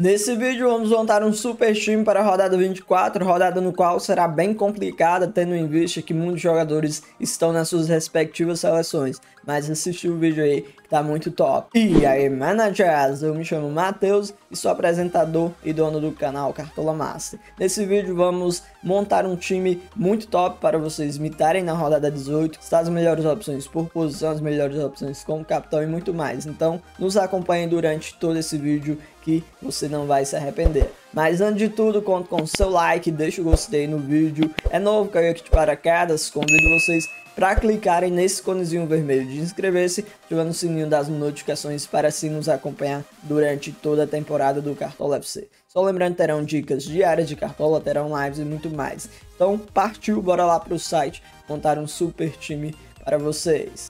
Nesse vídeo vamos montar um super time para a rodada 24, rodada no qual será bem complicada, tendo em vista que muitos jogadores estão nas suas respectivas seleções. Mas assistiu o vídeo aí, que tá muito top. E aí, managers, eu me chamo Matheus e sou apresentador e dono do canal Cartola Master. Nesse vídeo vamos montar um time muito top para vocês imitarem na rodada 18, está as melhores opções por posição, as melhores opções como capitão e muito mais. Então, nos acompanhem durante todo esse vídeo que você não vai se arrepender. Mas antes de tudo, conto com o seu like, deixa o gostei no vídeo. É novo, caiu aqui de paraquedas, convido vocês para clicarem nesse conezinho vermelho de inscrever-se, ativando o sininho das notificações para assim nos acompanhar durante toda a temporada do Cartola FC. Só lembrando, terão dicas diárias de Cartola, terão lives e muito mais. Então, partiu, bora lá para o site montar um super time para vocês.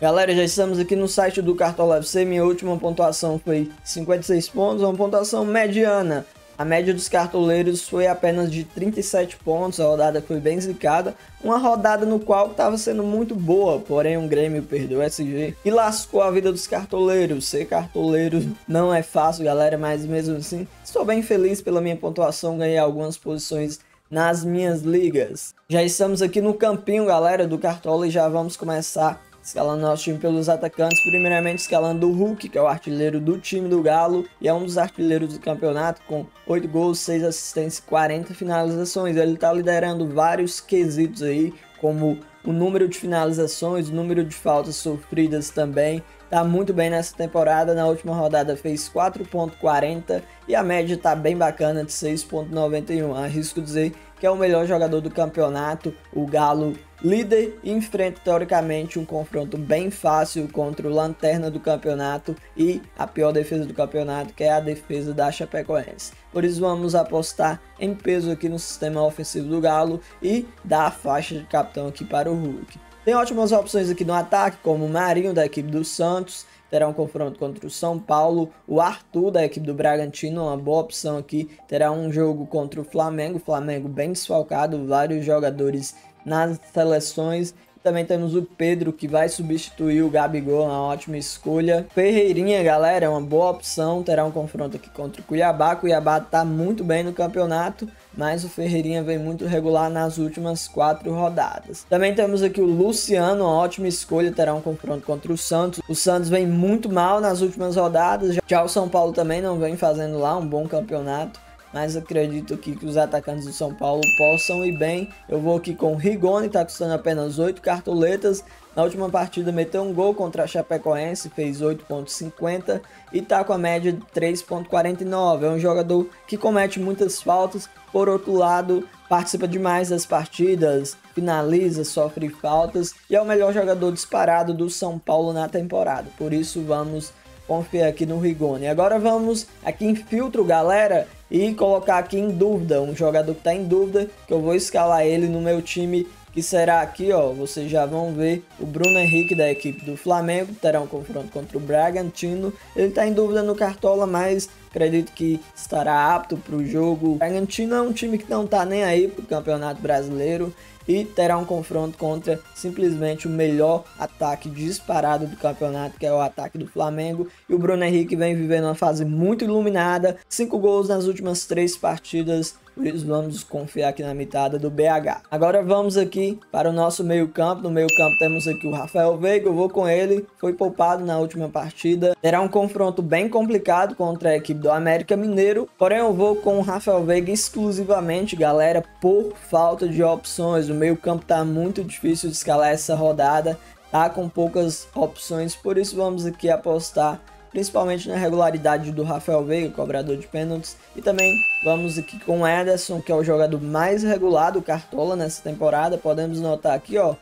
Galera, já estamos aqui no site do Cartola FC. Minha última pontuação foi 56 pontos, uma pontuação mediana. A média dos cartoleiros foi apenas de 37 pontos, a rodada foi bem zicada. Uma rodada no qual estava sendo muito boa, porém um Grêmio perdeu o SG e lascou a vida dos cartoleiros. Ser cartoleiro não é fácil, galera, mas mesmo assim estou bem feliz pela minha pontuação, ganhei algumas posições nas minhas ligas. Já estamos aqui no campinho, galera, do Cartola e já vamos começar escalando nosso time pelos atacantes, primeiramente escalando o Hulk, que é o artilheiro do time do Galo e é um dos artilheiros do campeonato com 8 gols, 6 assistências e 40 finalizações. Ele está liderando vários quesitos aí, como o número de finalizações, o número de faltas sofridas também. Tá muito bem nessa temporada, na última rodada fez 4.40 e a média tá bem bacana de 6.91. Arrisco dizer que é o melhor jogador do campeonato. O Galo líder enfrenta teoricamente um confronto bem fácil contra o lanterna do campeonato e a pior defesa do campeonato, que é a defesa da Chapecoense. Por isso vamos apostar em peso aqui no sistema ofensivo do Galo e dar a faixa de capitão aqui para o Hulk. Tem ótimas opções aqui no ataque, como o Marinho da equipe do Santos, terá um confronto contra o São Paulo. O Arthur, da equipe do Bragantino, uma boa opção aqui. Terá um jogo contra o Flamengo. O Flamengo bem desfalcado, vários jogadores nas seleções. Também temos o Pedro, que vai substituir o Gabigol, uma ótima escolha. Ferreirinha, galera, é uma boa opção. Terá um confronto aqui contra o Cuiabá. Cuiabá está muito bem no campeonato, mas o Ferreirinha vem muito regular nas últimas quatro rodadas. Também temos aqui o Luciano, uma ótima escolha. Terá um confronto contra o Santos. O Santos vem muito mal nas últimas rodadas. Já o São Paulo também não vem fazendo lá um bom campeonato mas acredito que os atacantes do São Paulo possam ir bem. Eu vou aqui com o Rigoni, está custando apenas 8 cartoletas. Na última partida meteu um gol contra a Chapecoense, fez 8.50 e está com a média de 3.49. É um jogador que comete muitas faltas, por outro lado, participa demais das partidas, finaliza, sofre faltas e é o melhor jogador disparado do São Paulo na temporada. Por isso vamos confiar aqui no Rigoni. Agora vamos aqui em filtro, galera, e colocar aqui em dúvida, um jogador que está em dúvida, que eu vou escalar ele no meu time, que será aqui, ó, vocês já vão ver o Bruno Henrique da equipe do Flamengo, terá um confronto contra o Bragantino, ele está em dúvida no Cartola, mas acredito que estará apto para o jogo. O Bragantino é um time que não está nem aí para o Campeonato Brasileiro, e terá um confronto contra simplesmente o melhor ataque disparado do campeonato, que é o ataque do Flamengo. E o Bruno Henrique vem vivendo uma fase muito iluminada, cinco gols nas últimas três partidas por isso vamos confiar aqui na mitada do BH. Agora vamos aqui para o nosso meio campo. No meio campo temos aqui o Rafael Veiga, eu vou com ele. Foi poupado na última partida. Terá um confronto bem complicado contra a equipe do América Mineiro. Porém eu vou com o Rafael Veiga exclusivamente, galera, por falta de opções. O meio campo tá muito difícil de escalar essa rodada. Tá com poucas opções, por isso vamos aqui apostar principalmente na regularidade do Rafael Veiga, cobrador de pênaltis. E também vamos aqui com o Ederson, que é o jogador mais regular do Cartola nessa temporada. Podemos notar aqui, ó,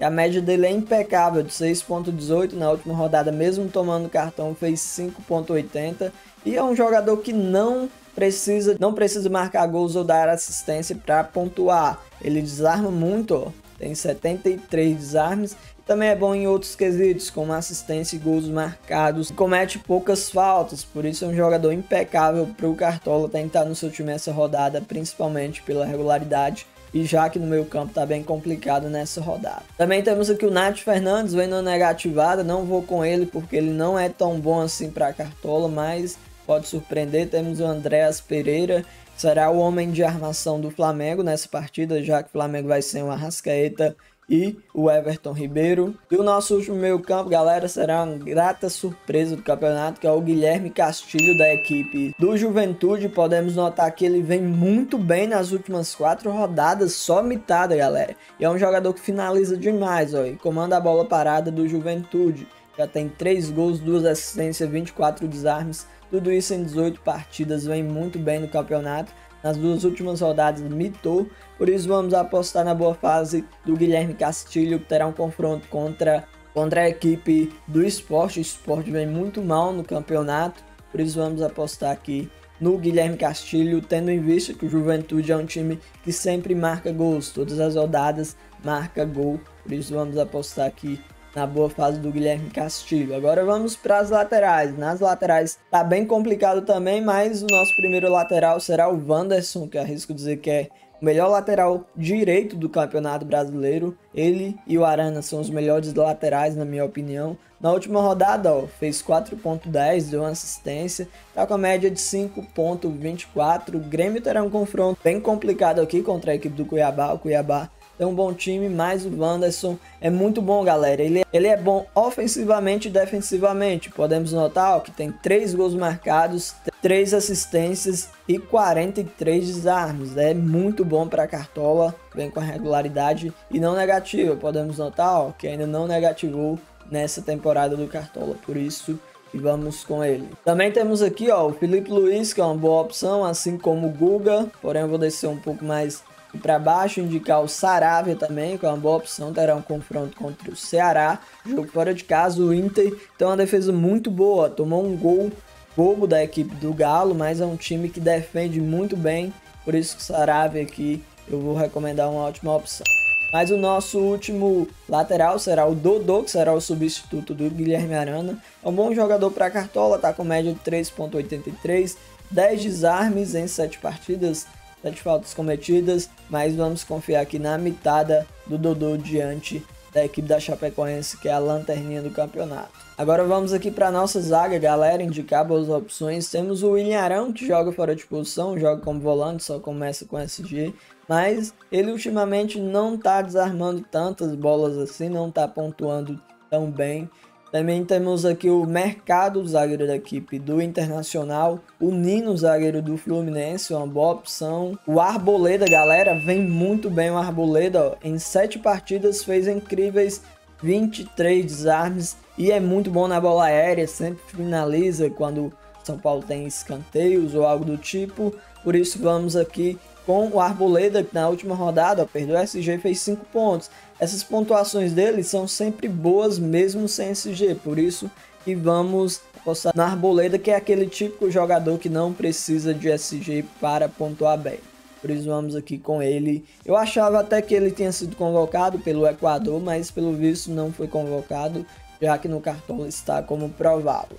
a média dele é impecável, de 6.18 na última rodada, mesmo tomando cartão, fez 5.80. E é um jogador que não precisa, não precisa marcar gols ou dar assistência para pontuar. Ele desarma muito, ó. Tem 73 desarmes também é bom em outros quesitos, como assistência e gols marcados. Comete poucas faltas, por isso é um jogador impecável para o Cartola tentar no seu time essa rodada, principalmente pela regularidade e já que no meio campo tá bem complicado nessa rodada. Também temos aqui o Nath Fernandes, vendo negativada, não vou com ele porque ele não é tão bom assim para Cartola, mas pode surpreender. Temos o Andréas Pereira, será o homem de armação do Flamengo nessa partida, já que o Flamengo vai ser um Arrascaeta e o Everton Ribeiro. E o nosso último meio campo, galera, será uma grata surpresa do campeonato, que é o Guilherme Castilho da equipe do Juventude. Podemos notar que ele vem muito bem nas últimas quatro rodadas, só mitada, galera. E é um jogador que finaliza demais, ó, e comanda a bola parada do Juventude. Já tem 3 gols, 2 assistências, 24 desarmes, tudo isso em 18 partidas, vem muito bem no campeonato. Nas duas últimas rodadas mitou, por isso vamos apostar na boa fase do Guilherme Castilho, que terá um confronto contra, contra a equipe do esporte. O esporte vem muito mal no campeonato, por isso vamos apostar aqui no Guilherme Castilho, tendo em vista que o Juventude é um time que sempre marca gols, todas as rodadas marca gol, por isso vamos apostar aqui na boa fase do Guilherme Castilho. Agora vamos para as laterais. Nas laterais tá bem complicado também, mas o nosso primeiro lateral será o Wanderson, que arrisco dizer que é o melhor lateral direito do Campeonato Brasileiro. Ele e o Arana são os melhores laterais, na minha opinião. Na última rodada, ó, fez 4.10, deu uma assistência, tá com a média de 5.24. O Grêmio terá um confronto bem complicado aqui contra a equipe do Cuiabá. O Cuiabá é um bom time, mas o Wanderson é muito bom, galera. Ele, ele é bom ofensivamente e defensivamente. Podemos notar ó, que tem 3 gols marcados, 3 assistências e 43 desarmes. É muito bom para a Cartola, vem com a regularidade e não negativa. Podemos notar ó, que ainda não negativou nessa temporada do Cartola, por isso e vamos com ele. Também temos aqui ó, o Felipe Luiz, que é uma boa opção, assim como o Guga, porém eu vou descer um pouco mais para baixo, indicar o Saravia também, que é uma boa opção, terá um confronto contra o Ceará. Jogo fora de casa, o Inter tem uma defesa muito boa, tomou um gol bobo da equipe do Galo, mas é um time que defende muito bem, por isso que o Saravia aqui eu vou recomendar uma ótima opção. Mas o nosso último lateral será o Dodô, que será o substituto do Guilherme Arana. É um bom jogador para Cartola, tá com média de 3.83, 10 desarmes em 7 partidas, sete faltas cometidas, mas vamos confiar aqui na mitada do Dodô diante da equipe da Chapecoense, que é a lanterninha do campeonato. Agora vamos aqui para nossa zaga, galera, indicar boas opções. Temos o William Arão, que joga fora de posição, joga como volante, só começa com SG, mas ele ultimamente não está desarmando tantas bolas assim, não está pontuando tão bem. Também temos aqui o Mercado, zagueiro da equipe do Internacional. O Nino, zagueiro do Fluminense, uma boa opção. O Arboleda, galera, vem muito bem o Arboleda. Ó. Em sete partidas fez incríveis 23 desarmes e é muito bom na bola aérea, sempre finaliza quando São Paulo tem escanteios ou algo do tipo. Por isso vamos aqui com o Arboleda, na última rodada perdeu o SG fez 5 pontos. Essas pontuações dele são sempre boas mesmo sem SG, por isso que vamos apostar na Arboleda, que é aquele típico jogador que não precisa de SG para pontuar bem. Por isso vamos aqui com ele. Eu achava até que ele tinha sido convocado pelo Equador, mas pelo visto não foi convocado, já que no cartão está como provável.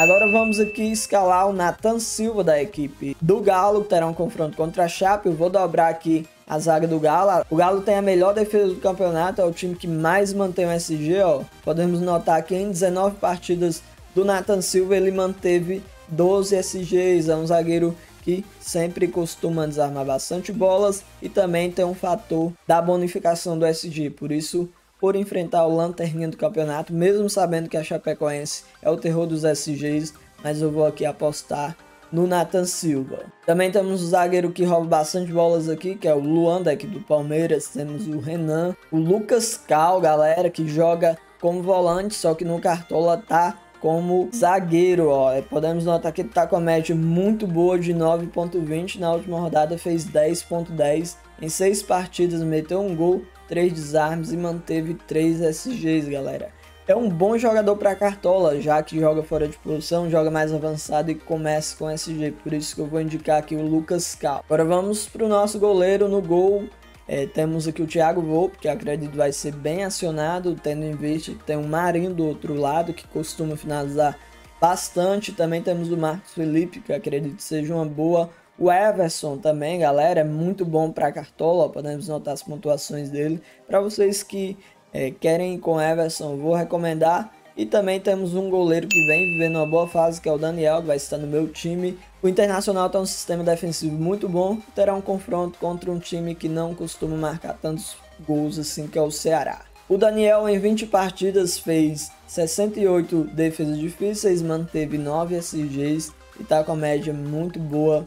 Agora vamos aqui escalar o Nathan Silva da equipe do Galo, que terá um confronto contra a Chape. Eu vou dobrar aqui a zaga do Galo. O Galo tem a melhor defesa do campeonato, é o time que mais mantém o SG, ó. Podemos notar que em 19 partidas do Nathan Silva ele manteve 12 SGs, é um zagueiro que sempre costuma desarmar bastante bolas e também tem um fator da bonificação do SG, por isso por enfrentar o lanterninha do campeonato, mesmo sabendo que a Chapecoense é o terror dos SGs, mas eu vou aqui apostar no Nathan Silva. Também temos o zagueiro que rouba bastante bolas aqui, que é o Luan do Palmeiras, temos o Renan, o Lucas Cal, galera, que joga como volante, só que no Cartola tá como zagueiro, ó. É, podemos notar que ele tá com a média muito boa de 9.20, na última rodada fez 10.10, em seis partidas meteu um gol 3 desarmes e manteve 3 SGs, galera. É um bom jogador para cartola, já que joga fora de posição, joga mais avançado e começa com SG. Por isso que eu vou indicar aqui o Lucas Cal. Agora vamos para o nosso goleiro no gol. É, temos aqui o Thiago Volpe, que acredito vai ser bem acionado, tendo em vista que tem o Marinho do outro lado, que costuma finalizar bastante. Também temos o Marcos Felipe, que acredito seja uma boa o Everson também, galera, é muito bom para Cartola, podemos notar as pontuações dele. Para vocês que é, querem ir com Everson, vou recomendar E também temos um goleiro que vem vivendo uma boa fase, que é o Daniel, que vai estar no meu time. O Internacional tem um sistema defensivo muito bom, terá um confronto contra um time que não costuma marcar tantos gols assim, que é o Ceará. O Daniel, em 20 partidas, fez 68 defesas difíceis, manteve 9 SGs e está com a média muito boa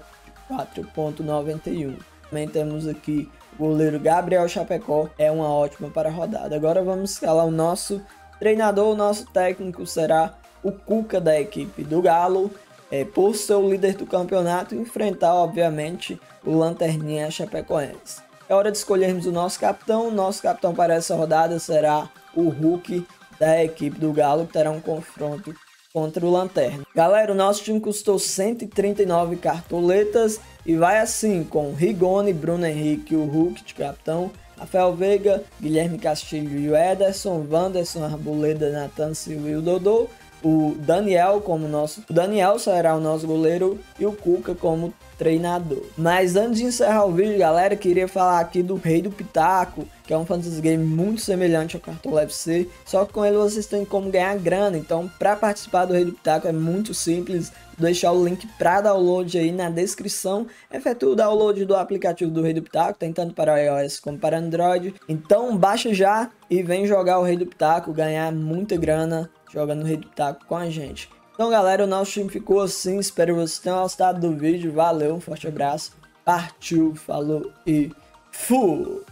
4.91. Também temos aqui o goleiro Gabriel Chapecó, é uma ótima para a rodada. Agora vamos escalar o nosso treinador, o nosso técnico será o Cuca da equipe do Galo, é, por ser o líder do campeonato, enfrentar, obviamente, o Lanterninha Chapecoense. É hora de escolhermos o nosso capitão. O nosso capitão para essa rodada será o Hulk da equipe do Galo, que terá um confronto contra o Lanterna. Galera, o nosso time custou 139 cartoletas e vai assim com Rigoni, Bruno Henrique, o Hulk de capitão, Rafael Veiga, Guilherme Castilho e o Ederson, Wanderson, Arboleda, Nathan Silva e o Dodô, o Daniel como nosso, o Daniel será o nosso goleiro e o Cuca como treinador. Mas antes de encerrar o vídeo, galera, queria falar aqui do Rei do Pitaco, que é um fantasy game muito semelhante ao Cartola FC, só que com ele vocês têm como ganhar grana. Então, para participar do Rei do Pitaco é muito simples. Deixar o link para download aí na descrição. Efetue o download do aplicativo do Rei do Pitaco, tem tanto para iOS como para Android. Então, baixa já e vem jogar o Rei do Pitaco, ganhar muita grana jogando o Rei do Pitaco com a gente. Então, galera, o nosso time ficou assim. Espero que vocês tenham gostado do vídeo. Valeu, um forte abraço. Partiu, falou e fui!